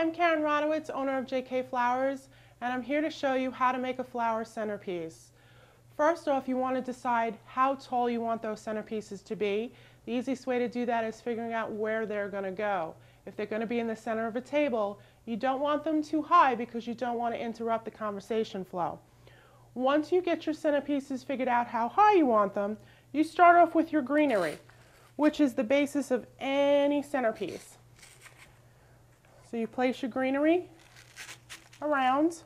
I'm Karen Rodowicz, owner of JK Flowers, and I'm here to show you how to make a flower centerpiece. First off, you want to decide how tall you want those centerpieces to be. The easiest way to do that is figuring out where they're going to go. If they're going to be in the center of a table, you don't want them too high because you don't want to interrupt the conversation flow. Once you get your centerpieces figured out how high you want them, you start off with your greenery, which is the basis of any centerpiece. So you place your greenery around.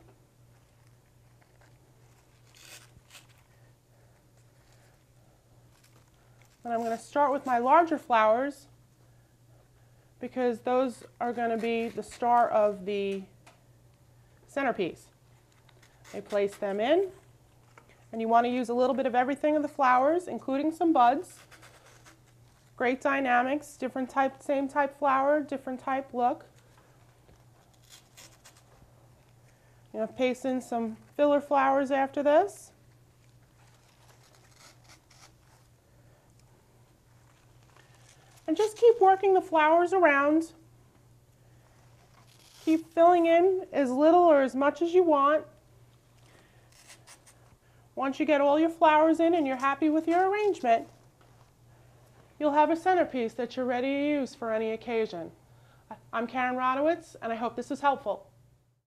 And I'm going to start with my larger flowers because those are going to be the star of the centerpiece. I place them in. And you want to use a little bit of everything of the flowers, including some buds. Great dynamics, different type, same type flower, different type look. You know, paste in some filler flowers after this. And just keep working the flowers around. Keep filling in as little or as much as you want. Once you get all your flowers in and you're happy with your arrangement, you'll have a centerpiece that you're ready to use for any occasion. I'm Karen Rodowicz, and I hope this was helpful.